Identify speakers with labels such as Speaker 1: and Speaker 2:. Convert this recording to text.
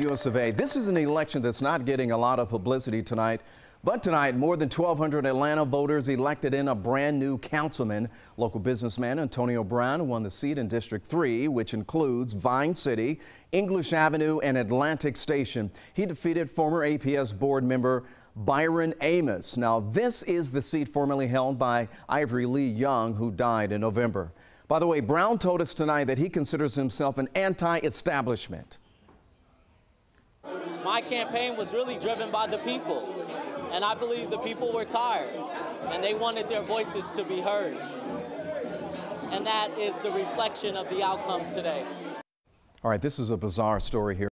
Speaker 1: US of A. This is an election that's not getting a lot of publicity tonight, but tonight more than 1,200 Atlanta voters elected in a brand new councilman. Local businessman Antonio Brown won the seat in District 3, which includes Vine City, English Avenue, and Atlantic Station. He defeated former APS board member Byron Amos. Now, this is the seat formerly held by Ivory Lee Young, who died in November. By the way, Brown told us tonight that he considers himself an anti-establishment.
Speaker 2: My campaign was really driven by the people, and I believe the people were tired, and they wanted their voices to be heard. And that is the reflection of the outcome today.
Speaker 1: All right, this is a bizarre story here.